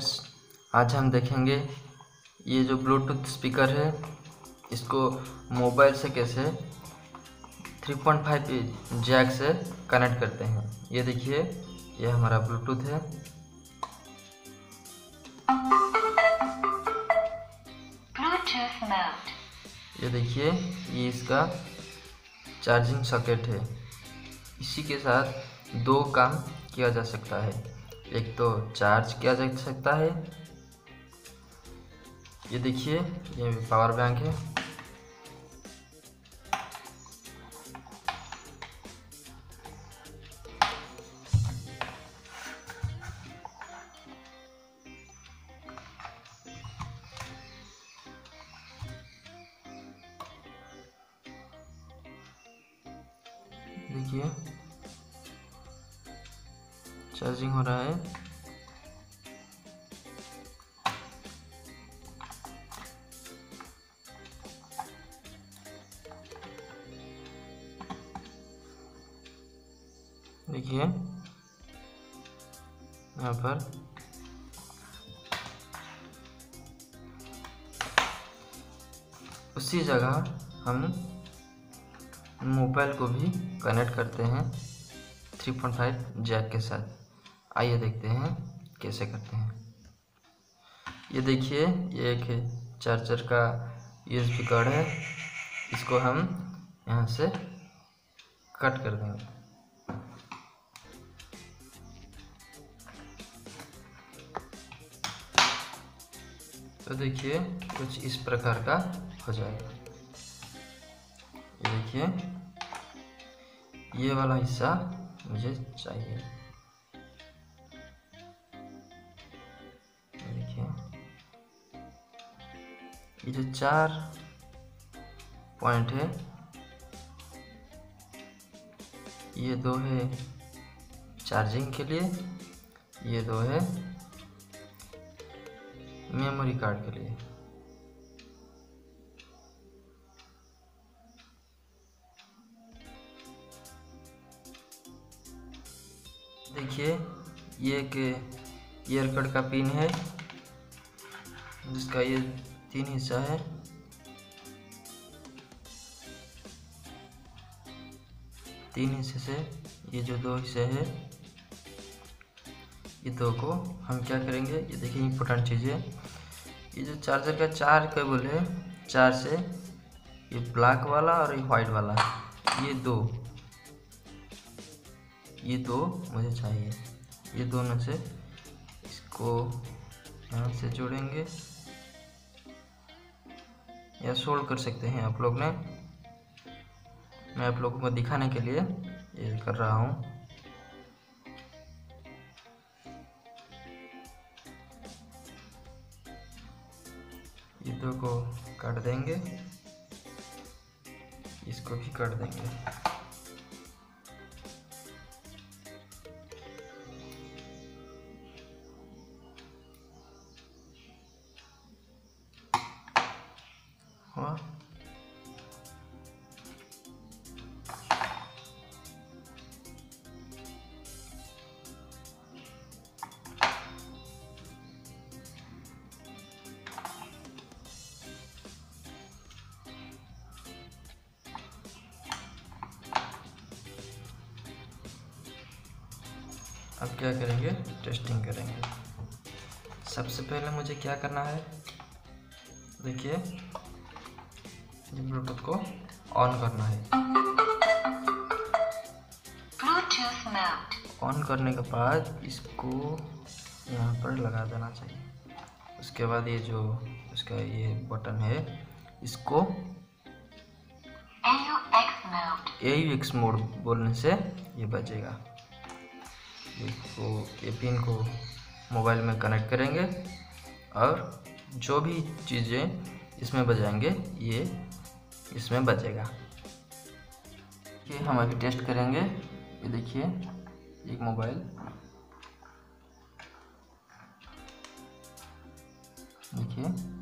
Friends आज हम देखेंगे ये जो ब्लूटूथ स्पीकर है इसको मोबाइल से कैसे 3.5 जैक से कनेक्ट करते हैं। ये देखिए ये हमारा ब्लूटूथ है। ये देखिए ये इसका चार्जिंग सॉकेट है। इसी के साथ दो काम किया जा सकता है। एक तो चार्ज किया जा सकता है। ये देखिए ये पावर बैंक है। देखिए। चार्जिंग हो रहा है। देखिए, यहाँ पर। उसी जगह हम मोबाइल को भी कनेक्ट करते हैं 3.5 जैक के साथ। आइए देखते हैं कैसे करते हैं। ये देखिए, ये एक चार्जर का यूएसबी कार्ड है। इसको हम यहाँ से कट कर देंगे। तो देखिए, कुछ इस प्रकार का हो जाएगा। देखिए, ये वाला हिस्सा मुझे चाहिए। ये जो चार पॉइंट है। ये दो है चार्जिंग के लिए, ये दो है मेमोरी कार्ड के लिए। देखिए, ये एक ईयरकट का पिन है, जिसका ये तीन हिस्सा है। तीन हिस्से से ये जो दो हिस्से है, ये दो को हम क्या करेंगे? ये देखिए इम्पोर्टेंट चीज़ है। ये जो चार्जर का चार केबल है? चार से ये ब्लैक वाला और ये वाइट वाला। ये दो। ये दो मुझे चाहिए। ये दोनों से इसको यहाँ से जोड़ेंगे। या सोल्ड कर सकते हैं आप लोग ने। मैं आप लोगों को दिखाने के लिए ये कर रहा हूँ। ये दो को काट देंगे। इसको भी काट देंगे। अब क्या करेंगे? टेस्टिंग करेंगे। सबसे पहले मुझे क्या करना है? देखिए ये ब्लूटूथ को ऑन करना है। ऑन करने के बाद इसको यहाँ पर लगा देना चाहिए। उसके बाद ये जो उसका ये बटन है इसको ए एक्स मोड बोलने से ये बजेगा। इसको ये पिन को मोबाइल में कनेक्ट करेंगे और जो भी चीज़ें इसमें बजाएँगे, ये इसमें बजेगा। ये हम अभी टेस्ट करेंगे। ये देखिए, एक मोबाइल देखिए।